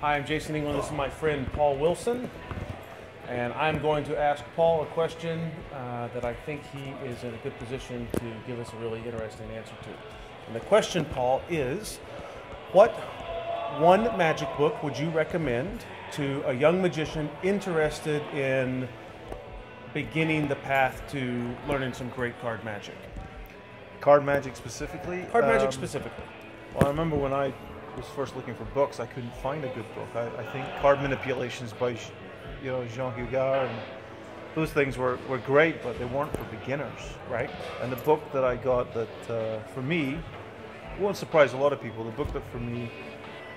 Hi, I'm Jason England. This is my friend Paul Wilson. And I'm going to ask Paul a question uh, that I think he is in a good position to give us a really interesting answer to. And the question, Paul, is what one magic book would you recommend to a young magician interested in beginning the path to learning some great card magic? Card magic specifically? Card magic Um, specifically. Well, I remember when I was first looking for books, I couldn't find a good book. I, I think Card Manipulations by, you know, Jean Hugard and those things were, were great, but they weren't for beginners. Right? And the book that I got that, uh, for me, won't surprise a lot of people. The book that for me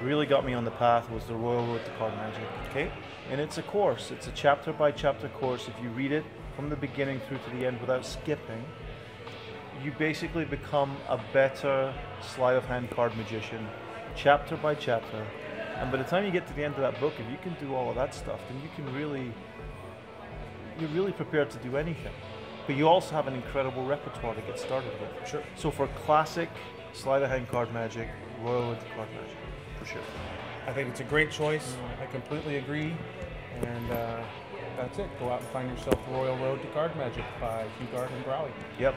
really got me on the path was The Royal Road to Card Magic. Okay. And it's a course. It's a chapter by chapter course. If you read it from the beginning through to the end without skipping, you basically become a better sleight of hand card magician, chapter by chapter. And by the time you get to the end of that book, if you can do all of that stuff, then you can really, you're really prepared to do anything. But you also have an incredible repertoire to get started with. Sure. So for classic sleight of hand card magic, Royal Road to Card Magic, for sure. I think it's a great choice. I completely agree. And uh, that's it. Go out and find yourself the Royal Road to Card Magic by Hugard and Braue. Yep.